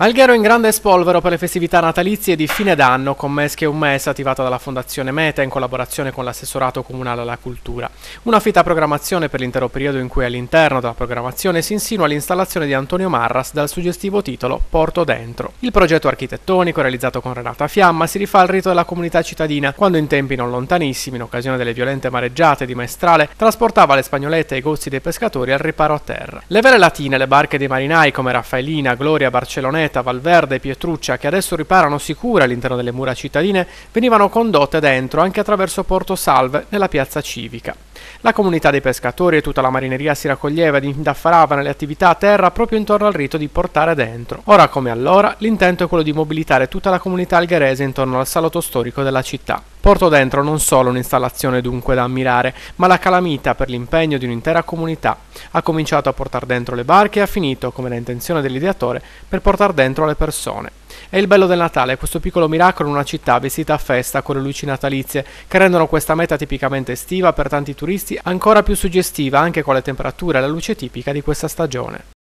Alghero in grande spolvero per le festività natalizie di fine d'anno con Mesche un mese attivata dalla Fondazione Meta in collaborazione con l'assessorato comunale alla cultura. Una fitta programmazione per l'intero periodo in cui all'interno della programmazione si insinua l'installazione di Antonio Marras dal suggestivo titolo Porto Dentro. Il progetto architettonico realizzato con Renata Fiamma si rifà al rito della comunità cittadina quando in tempi non lontanissimi, in occasione delle violente mareggiate di Maestrale, trasportava le spagnolette e i gozzi dei pescatori al riparo a terra. Le vere latine, le barche dei marinai come Raffaelina, Gloria, Barcelloneta Spinetta, Valverde e Pietruccia, che adesso riparano sicure all'interno delle mura cittadine, venivano condotte dentro anche attraverso Porto Salve nella piazza civica. La comunità dei pescatori e tutta la marineria si raccoglieva ed indaffarava nelle attività a terra proprio intorno al rito di portare dentro. Ora come allora, l'intento è quello di mobilitare tutta la comunità algherese intorno al salotto storico della città. Porto dentro non solo un'installazione dunque da ammirare, ma la calamita per l'impegno di un'intera comunità. Ha cominciato a portare dentro le barche e ha finito, come era intenzione dell'ideatore, per portare dentro le persone. È il bello del Natale, questo piccolo miracolo in una città vestita a festa con le luci natalizie, che rendono questa meta tipicamente estiva per tanti turisti ancora più suggestiva anche con le temperature e la luce tipica di questa stagione.